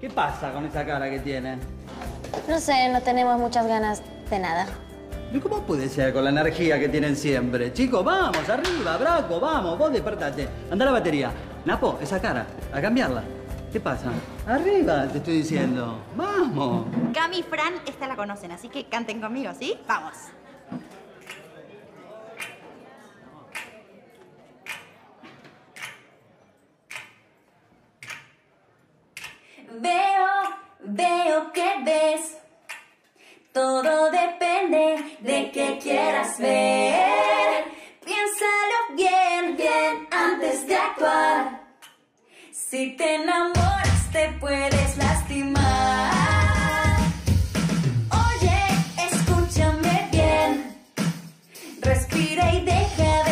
¿Qué pasa con esa cara que tiene? No sé, no tenemos muchas ganas de nada. ¿Y cómo puede ser con la energía que tienen siempre? Chicos, vamos, arriba, Braco, vamos, vos despertate. Anda la batería. Napo, esa cara, a cambiarla. ¿Qué pasa? Arriba, te estoy diciendo. Vamos. Cami y Fran, esta la conocen, así que canten conmigo, ¿sí? Vamos. Veo, veo que ves. Todo depende de que quieras ver. Piénsalo bien, bien antes de actuar. Si te enamoras te puedes lastimar. Oye, escúchame bien. Respira y deja de